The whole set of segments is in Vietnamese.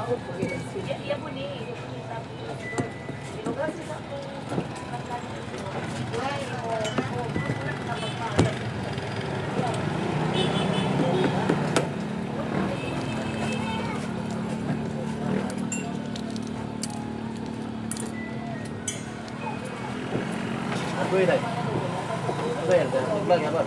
Iya, iya bu nih. quê này quê này lần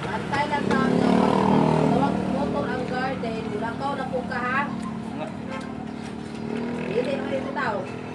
Bantay lang tayo. Tawag motol ang garden. Diba, Lakaw na po ka ha. Hindi, hindi, hindi tao.